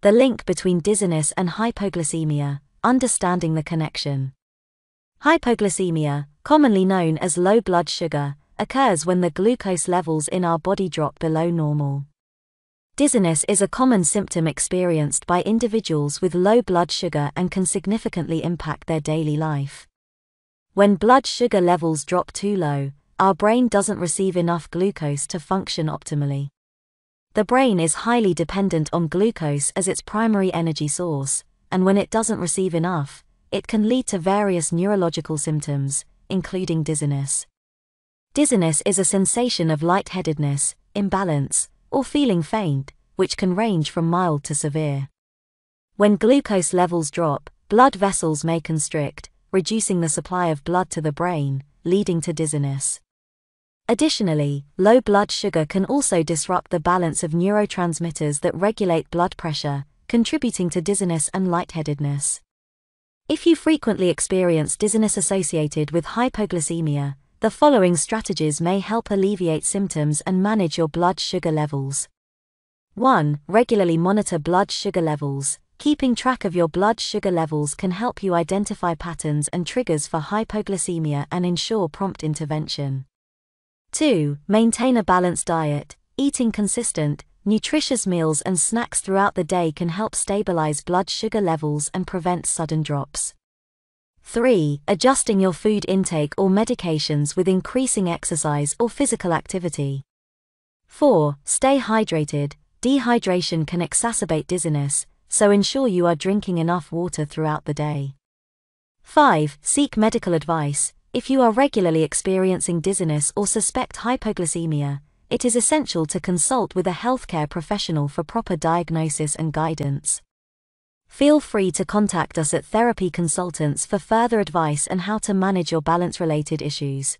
The link between dizziness and hypoglycemia, understanding the connection. Hypoglycemia, commonly known as low blood sugar, occurs when the glucose levels in our body drop below normal. Dizziness is a common symptom experienced by individuals with low blood sugar and can significantly impact their daily life. When blood sugar levels drop too low, our brain doesn't receive enough glucose to function optimally. The brain is highly dependent on glucose as its primary energy source, and when it doesn't receive enough, it can lead to various neurological symptoms, including dizziness. Dizziness is a sensation of lightheadedness, imbalance, or feeling faint, which can range from mild to severe. When glucose levels drop, blood vessels may constrict, reducing the supply of blood to the brain, leading to dizziness. Additionally, low blood sugar can also disrupt the balance of neurotransmitters that regulate blood pressure, contributing to dizziness and lightheadedness. If you frequently experience dizziness associated with hypoglycemia, the following strategies may help alleviate symptoms and manage your blood sugar levels. 1. Regularly monitor blood sugar levels. Keeping track of your blood sugar levels can help you identify patterns and triggers for hypoglycemia and ensure prompt intervention. 2. Maintain a balanced diet. Eating consistent, Nutritious meals and snacks throughout the day can help stabilize blood sugar levels and prevent sudden drops. 3. Adjusting your food intake or medications with increasing exercise or physical activity. 4. Stay hydrated. Dehydration can exacerbate dizziness, so ensure you are drinking enough water throughout the day. 5. Seek medical advice. If you are regularly experiencing dizziness or suspect hypoglycemia, it is essential to consult with a healthcare professional for proper diagnosis and guidance. Feel free to contact us at Therapy Consultants for further advice on how to manage your balance related issues.